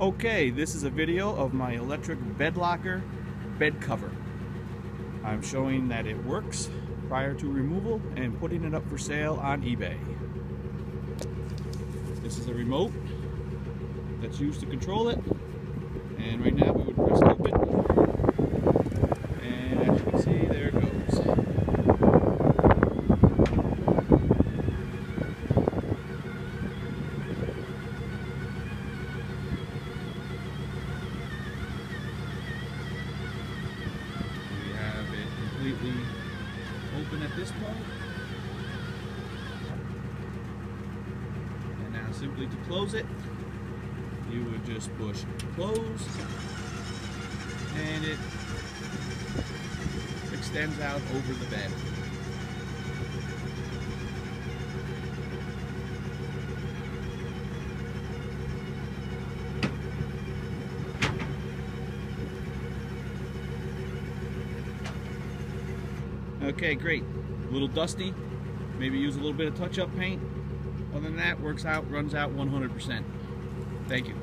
Okay, this is a video of my electric bed locker bed cover. I'm showing that it works prior to removal and putting it up for sale on eBay. This is a remote that's used to control it. And right now we would press open. Completely open at this point. And now simply to close it, you would just push close and it extends out over the bed. Okay, great. A little dusty. Maybe use a little bit of touch-up paint. Other than that, works out, runs out 100%. Thank you.